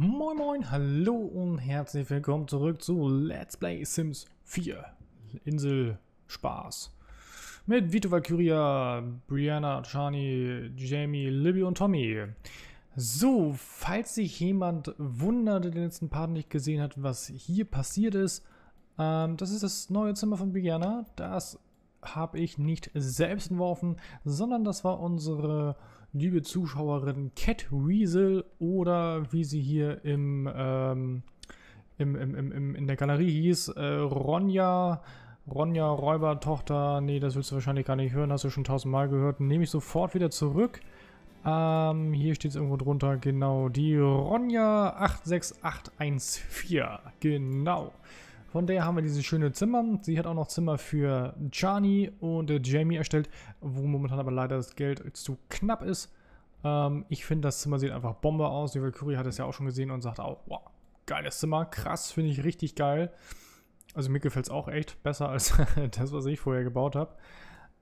Moin moin, hallo und herzlich willkommen zurück zu Let's Play Sims 4 Insel Spaß mit Vito Valkyria, Brianna, Shani, Jamie, Libby und Tommy. So, falls sich jemand wundert, der den letzten Part nicht gesehen hat, was hier passiert ist, ähm, das ist das neue Zimmer von Brianna. Das habe ich nicht selbst entworfen, sondern das war unsere liebe Zuschauerin Cat Weasel oder wie sie hier im, ähm, im, im, im, in der Galerie hieß, äh, Ronja, Ronja Räubertochter, nee, das willst du wahrscheinlich gar nicht hören, hast du schon tausendmal gehört, nehme ich sofort wieder zurück. Ähm, hier steht es irgendwo drunter, genau, die Ronja 86814, genau. Von der haben wir dieses schöne Zimmer. Sie hat auch noch Zimmer für Jani und äh, Jamie erstellt, wo momentan aber leider das Geld zu knapp ist. Ähm, ich finde, das Zimmer sieht einfach Bombe aus. Die Valkyrie hat es ja auch schon gesehen und sagt auch, wow, geiles Zimmer, krass, finde ich richtig geil. Also mir gefällt es auch echt besser als das, was ich vorher gebaut habe.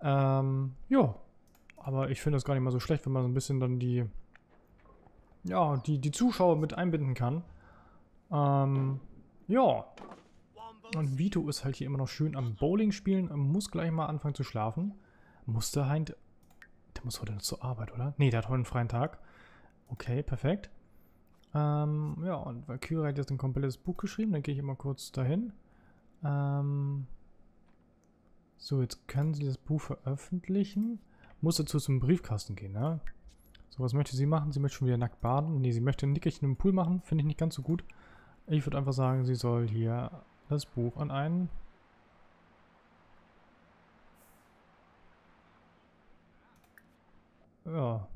Ähm, ja, aber ich finde das gar nicht mal so schlecht, wenn man so ein bisschen dann die, ja, die, die Zuschauer mit einbinden kann. Ähm, ja, und Vito ist halt hier immer noch schön am Bowling spielen, muss gleich mal anfangen zu schlafen. Muss der halt... Der muss heute noch zur Arbeit, oder? Ne, der hat heute einen freien Tag. Okay, perfekt. Ähm, ja, und Valkyrie hat jetzt ein komplettes Buch geschrieben, dann gehe ich immer kurz dahin. Ähm, so, jetzt können sie das Buch veröffentlichen. Muss dazu zum Briefkasten gehen, ne? So, was möchte sie machen? Sie möchte schon wieder nackt baden. Ne, sie möchte ein Nickerchen im Pool machen. Finde ich nicht ganz so gut. Ich würde einfach sagen, sie soll hier das Buch an einen. Ja.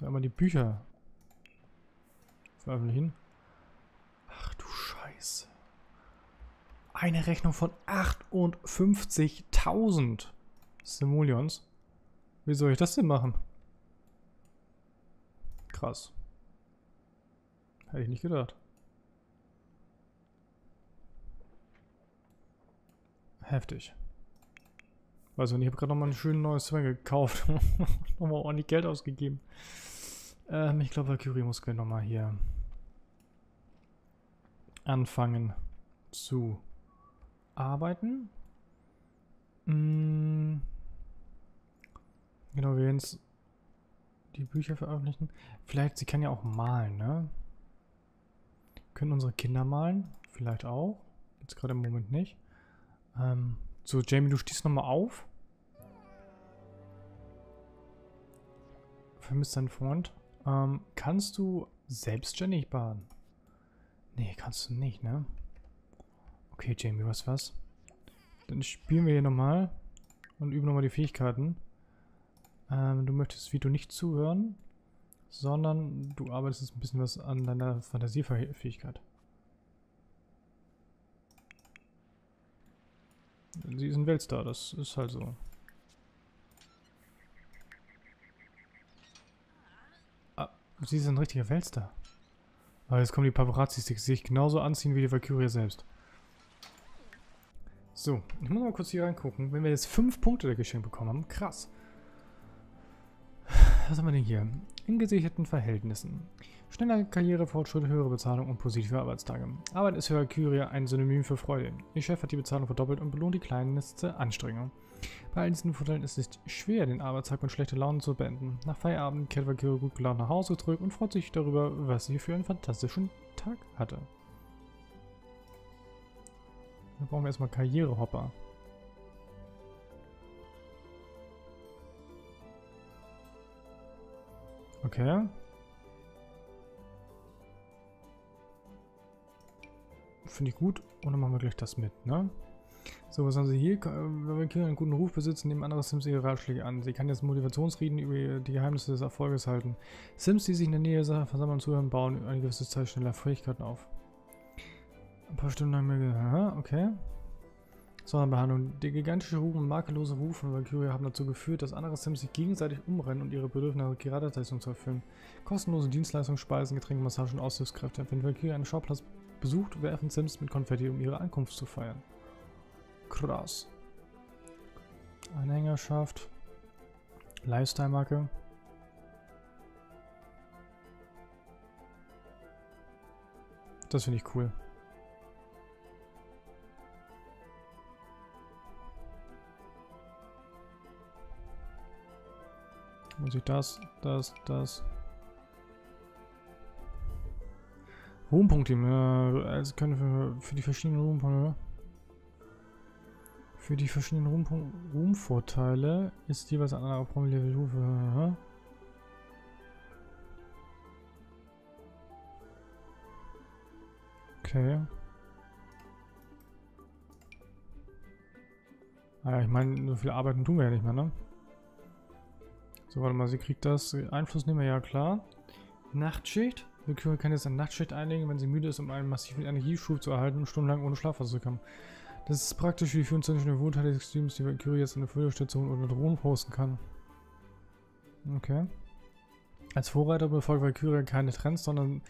Einmal die Bücher veröffentlichen. Ach du Scheiße. Eine Rechnung von 58.000 Simoleons. Wie soll ich das denn machen? Krass. Hätte ich nicht gedacht. Heftig. Also, ich habe gerade nochmal ein schönes neues Zimmer gekauft. nochmal ordentlich Geld ausgegeben. Ähm, ich glaube, Valkyrie muss gleich nochmal hier anfangen zu arbeiten. Mm. Genau, wir werden die Bücher veröffentlichen. Vielleicht, sie kann ja auch malen, ne? Können unsere Kinder malen? Vielleicht auch. Jetzt gerade im Moment nicht. Ähm, so, Jamie, du stehst nochmal auf. Vermisst deinen Freund. Ähm, kannst du selbstständig baden? Nee, kannst du nicht, ne? Okay, Jamie, was was? Dann spielen wir hier nochmal und üben nochmal die Fähigkeiten. Ähm, du möchtest Vito nicht zuhören, sondern du arbeitest ein bisschen was an deiner Fantasiefähigkeit. Sie ist ein Weltstar, das ist halt so. Ah, sie ist ein richtiger Weltstar. Aber jetzt kommen die Paparazzis, die sich genauso anziehen wie die Valkyrie selbst. So, ich muss mal kurz hier reingucken. Wenn wir jetzt fünf Punkte geschenkt bekommen haben, krass. Was haben wir denn hier? In gesicherten Verhältnissen. Schneller Karrierefortschritt, höhere Bezahlung und positive Arbeitstage. Arbeit ist für Valkyria ein Synonym für Freude. Ihr Chef hat die Bezahlung verdoppelt und belohnt die kleinste Anstrengung. Bei all diesen Vorteilen ist es schwer, den Arbeitstag mit schlechter Laune zu beenden. Nach Feierabend kehrt Valkyria gut gelaunt nach Hause zurück und freut sich darüber, was sie für einen fantastischen Tag hatte. Dann brauchen wir erstmal Karrierehopper. Okay. Finde ich gut. Und dann machen wir gleich das mit, ne? So, was haben sie hier? Wenn wir Kinder einen guten Ruf besitzen, nehmen andere Sims ihre Ratschläge an. Sie kann jetzt Motivationsreden über die Geheimnisse des Erfolges halten. Sims, die sich in der Nähe versammeln und zuhören, bauen eine gewisse Zeit schneller Fähigkeiten auf. Ein paar Stunden lang mehr. Aha, okay. Sonderbehandlung. Der gigantische Ruf und makellose Ruf von Valkyria haben dazu geführt, dass andere Sims sich gegenseitig umrennen und ihre Bedürfnisse nach Gratisleistung zu erfüllen. Kostenlose Dienstleistungen, Speisen, Getränke, Massagen und Aushilfskräfte. Wenn Valkyria einen Schauplatz besucht, werfen Sims mit Konfetti, um ihre Ankunft zu feiern. Krass. Anhängerschaft. Lifestyle-Marke. Das finde ich cool. Muss ich das, das, das. Ruhmpunkte, äh, also können für, für die verschiedenen Ruhmpunkte. Für die verschiedenen Ruhm, Ruhmvorteile ist jeweils ein anderer Promi-Level Stufe. Okay. Ah ja, ich meine, so viel arbeiten tun wir ja nicht mehr, ne? So, warte mal, sie kriegt das. Einfluss nehmen wir ja klar. Nachtschicht. Valkyrie kann jetzt eine Nachtschicht einlegen, wenn sie müde ist, um einen massiven Energieschub zu erhalten und stundenlang ohne Schlaf zurückkommen. Das ist praktisch wie die 24 Wohlteile des Streams, die Valkyrie jetzt eine Feuerstation oder Drohnen posten kann. Okay. Als Vorreiter befolgt Valkyrie keine Trends, sondern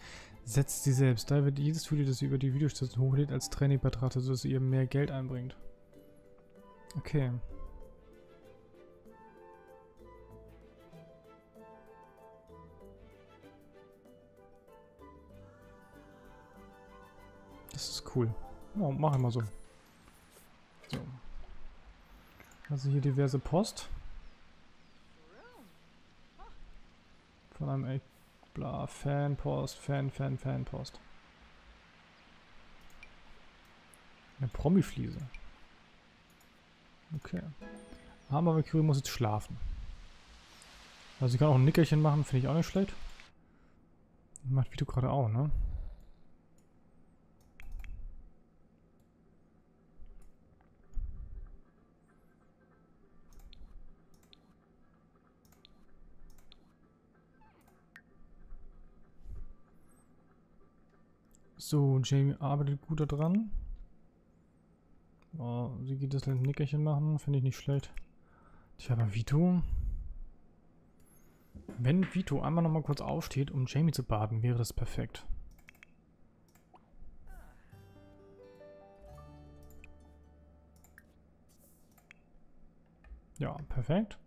setzt sie selbst. Da wird jedes Video, das sie über die Videostation hochlädt, als Training betrachtet, sodass sie ihr mehr Geld einbringt. Okay. Das ist cool. Ja, mach immer so. So. Also hier diverse Post. Von einem echt bla Fanpost, Fan, Fan, Fanpost. Eine Promi-Fliese. Okay. Aber Valkyrie muss jetzt schlafen. Also sie kann auch ein Nickerchen machen, finde ich auch nicht schlecht. Macht Vito gerade auch, ne? So, Jamie arbeitet gut daran. Oh, sie geht das ein Nickerchen machen, finde ich nicht schlecht. Tja, aber Vito... Wenn Vito einmal nochmal kurz aufsteht, um Jamie zu baden, wäre das perfekt. Ja, perfekt.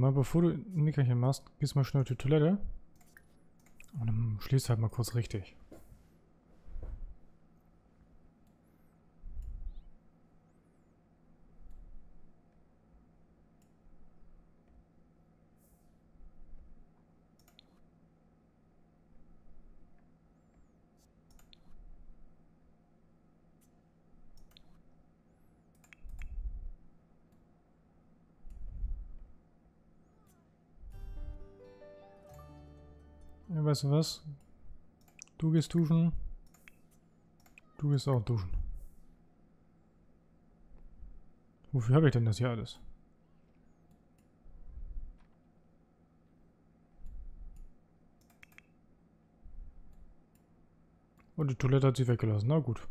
Mal, bevor du ein Nickerchen machst, gehst mal schnell auf die Toilette. Und dann schließt halt mal kurz richtig. Weißt du was? Du gehst duschen. Du gehst auch duschen. Wofür habe ich denn das hier alles? Und die Toilette hat sie weggelassen. Na gut.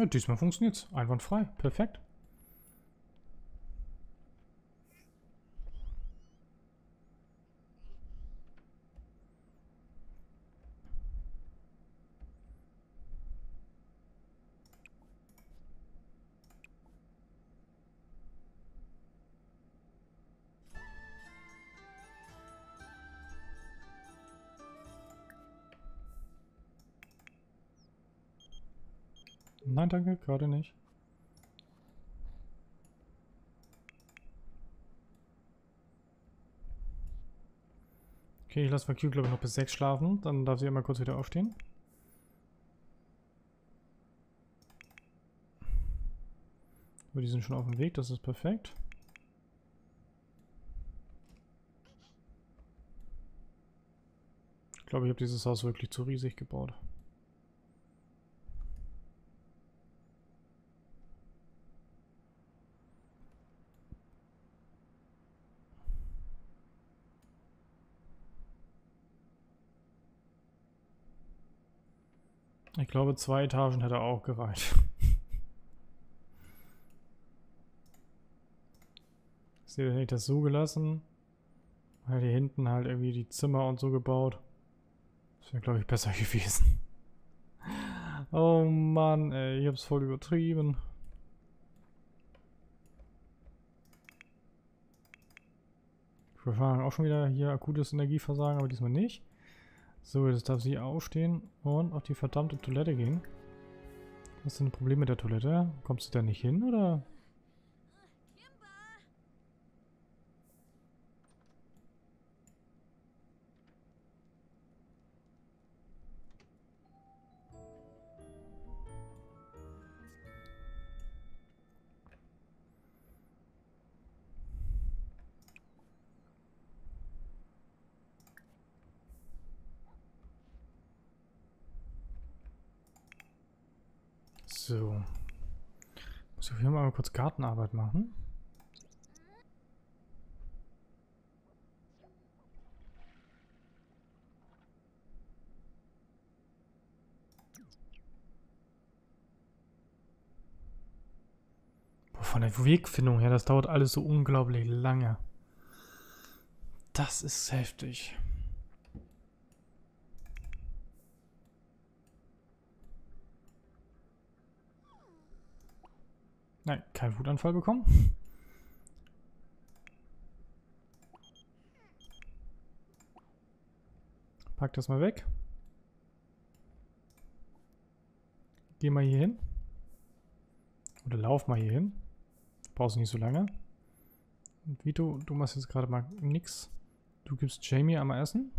Ja, diesmal funktioniert's. Einwandfrei. Perfekt. Nein, danke, gerade nicht. Okay, ich lasse Valkyrie, glaube ich, noch bis 6 schlafen. Dann darf sie einmal kurz wieder aufstehen. Aber die sind schon auf dem Weg, das ist perfekt. Ich glaube, ich habe dieses Haus wirklich zu riesig gebaut. Ich glaube, zwei Etagen hätte auch gereicht. Ich sehe, hätte ich das so gelassen. Halt hier hinten halt irgendwie die Zimmer und so gebaut. Das wäre, glaube ich, besser gewesen. Oh Mann, ey, ich hab's voll übertrieben. Ich Wahrscheinlich auch schon wieder hier akutes Energieversagen, aber diesmal nicht. So, jetzt darf sie aufstehen und auf die verdammte Toilette gehen. Was ist denn ein Problem mit der Toilette? Kommt sie da nicht hin, oder? So. Muss ich hier mal kurz Gartenarbeit machen? Boah, von der Wegfindung her, das dauert alles so unglaublich lange. Das ist heftig. Nein, kein Wutanfall bekommen. Pack das mal weg. Geh mal hier hin. Oder lauf mal hier hin. Brauchst nicht so lange. Und Vito, du machst jetzt gerade mal nix. Du gibst Jamie einmal Essen.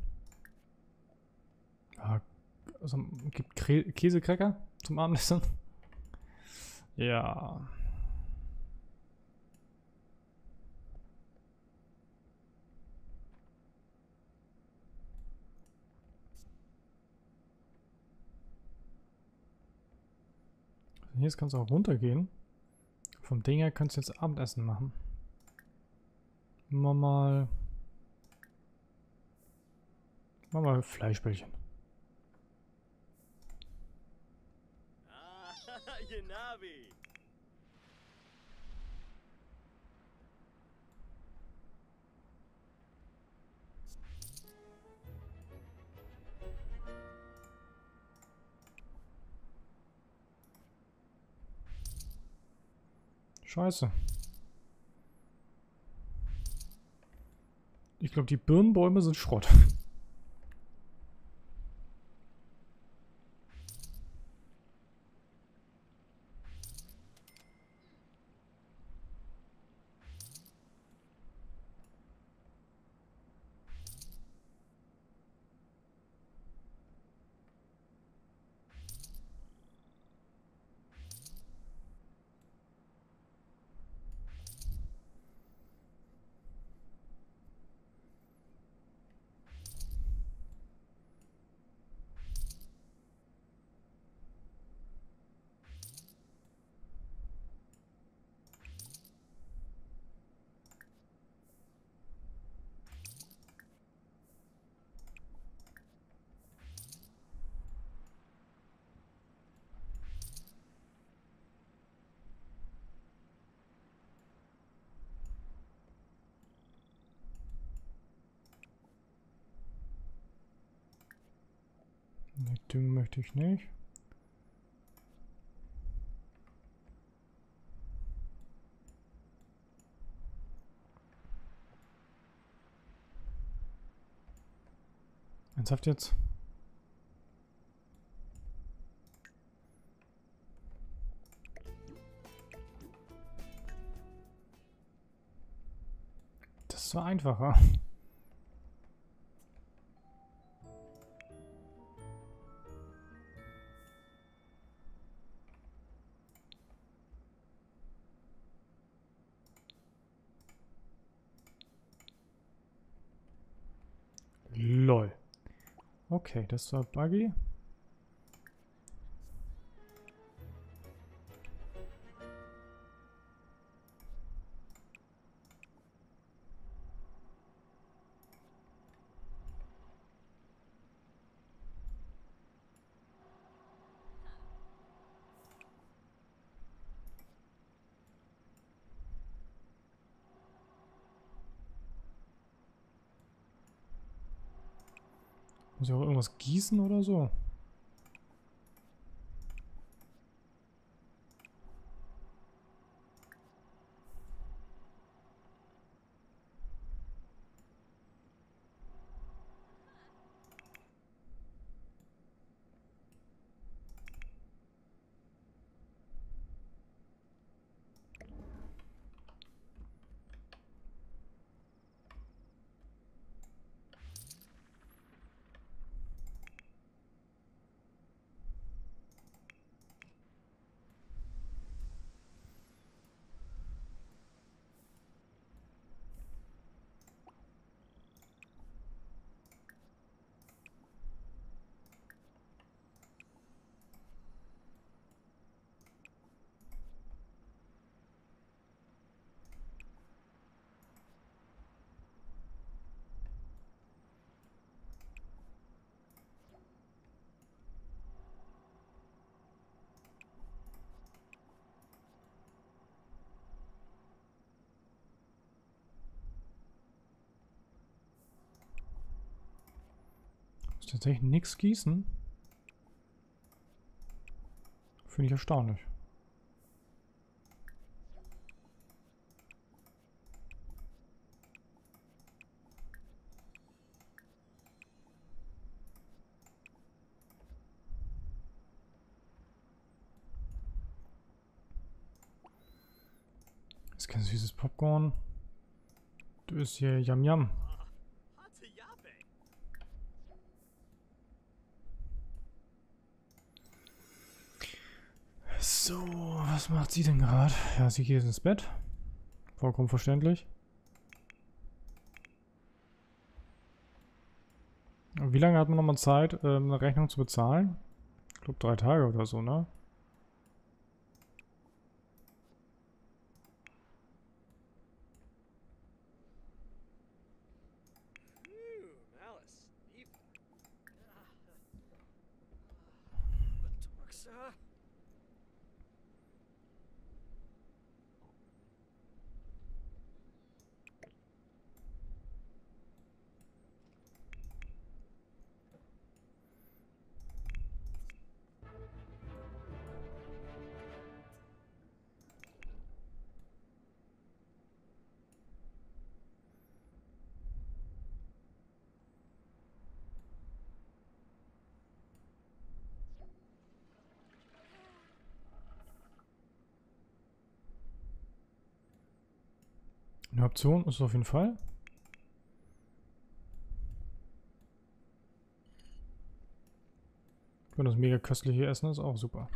Ah, also, gibt Käsekrecker zum Abendessen. Ja. Hier kannst du auch runtergehen. Vom Ding her könntest du jetzt Abendessen machen. Mach mal... Mach mal Fleischbällchen. Ah, Yenavi. Scheiße. Ich glaube, die Birnbäume sind Schrott. Düngen möchte ich nicht. Ernsthaft jetzt? Das ist so einfacher. Okay, das war Buggy. Ich auch irgendwas gießen oder so? Tatsächlich nichts gießen. Finde ich erstaunlich. Das ist kein süßes Popcorn. Du isst hier Yam Yam. So, was macht sie denn gerade? Ja, sie geht ins Bett. Vollkommen verständlich. Wie lange hat man nochmal Zeit, ähm, eine Rechnung zu bezahlen? Ich glaube drei Tage oder so, ne? Eine Option ist auf jeden Fall. Und das mega köstliche Essen ist auch super.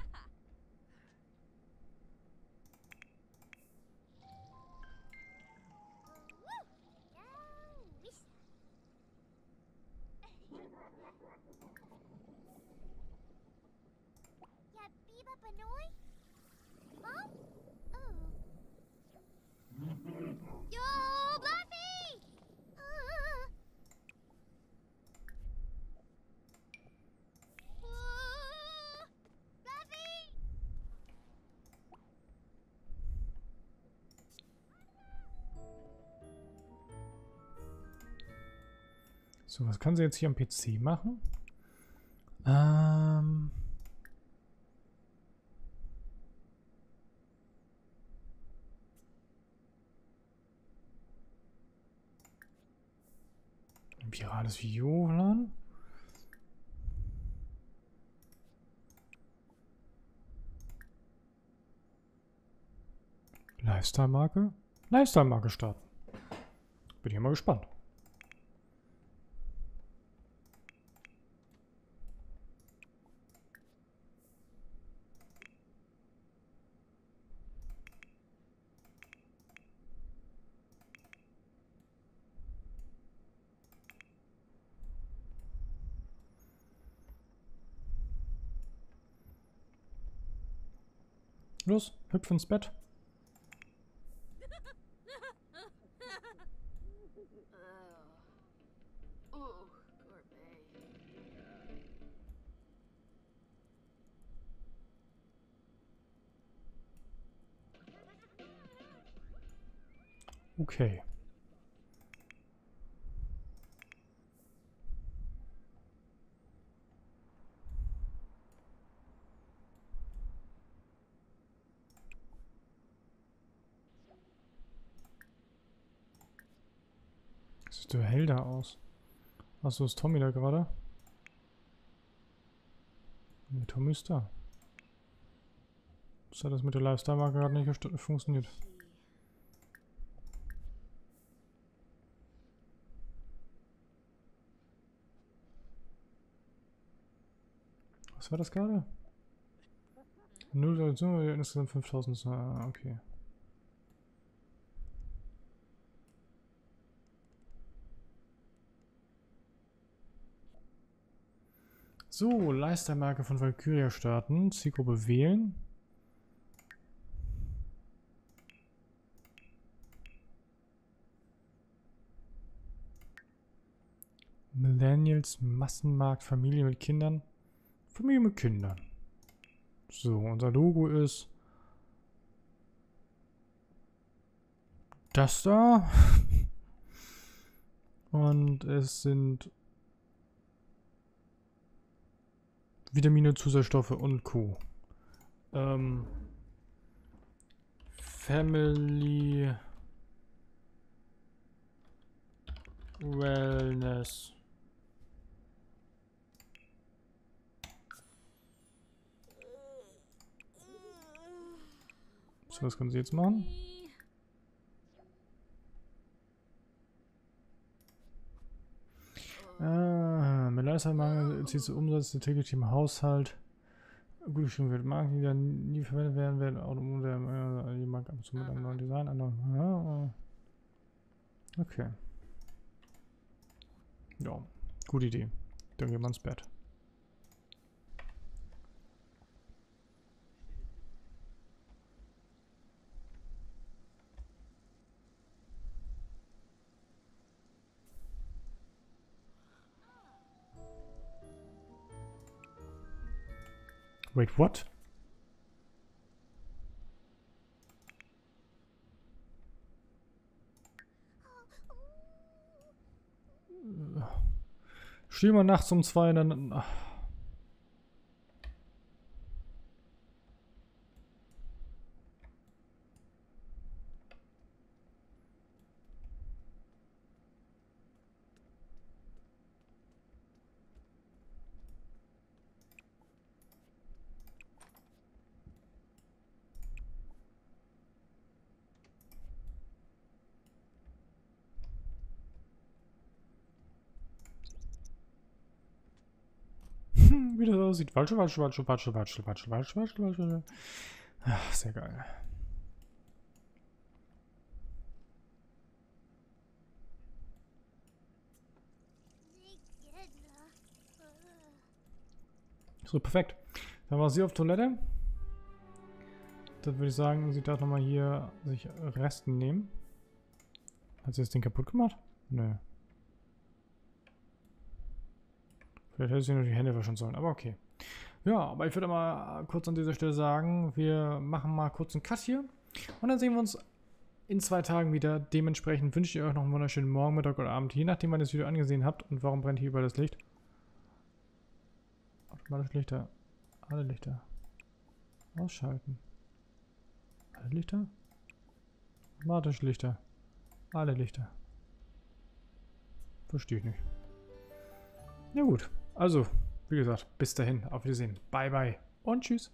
So, was kann sie jetzt hier am PC machen? Ähm. Virales Video hochladen? Lifestyle-Marke? Lifestyle-Marke starten. Bin ich mal gespannt. Los, hüpf ins Bett. Okay. Sieht so hell da aus. Achso, ist Tommy da gerade? Nee, Tommy ist da. Das hat das mit der Lifestyle-Marke gerade nicht funktioniert. Was war das gerade? Null also insgesamt 5000. Ah, okay. So, Leistermarke von Valkyria starten. Zielgruppe wählen. Millennials, Massenmarkt, Familie mit Kindern. Familie mit Kindern. So, unser Logo ist das da. Und es sind Vitamine, Zusatzstoffe und Co. Ähm, Family Wellness. So, was können Sie jetzt machen? Leistungsmangel zieht zu Umsatz der täglich im Haushalt. Gut geschrieben wird. Marken, die dann nie verwendet werden, werden auch der äh, die Marke ab und zu mit einem neuen Design. Anderen, okay. Ja, gute Idee. Dann gehen wir ins Bett. Wait, what? Steh mal nachts um zwei, dann. ach. Hm, wie das aussieht. Watsche, watsche, watsche, watsche, watsche, watsche, watsche, watsche, watsche. Ach, sehr geil. So, perfekt. Dann war sie auf Toilette. Dann würde ich sagen, sie darf nochmal hier sich Resten nehmen. Hat sie das Ding kaputt gemacht? Nö. Vielleicht hätte sie nur die Hände waschen sollen, aber okay. Ja, aber ich würde mal kurz an dieser Stelle sagen, wir machen mal kurz einen Cut hier. Und dann sehen wir uns in zwei Tagen wieder. Dementsprechend wünsche ich euch noch einen wunderschönen Morgen, Mittag oder Abend, je nachdem, wann ihr das Video angesehen habt. Und warum brennt hier überall das Licht? Automatisch Lichter. Alle Lichter. Ausschalten. Alle Lichter? Automatisch Lichter. Alle Lichter. Verstehe ich nicht. Ja gut. Also, wie gesagt, bis dahin. Auf Wiedersehen. Bye, bye. Und tschüss.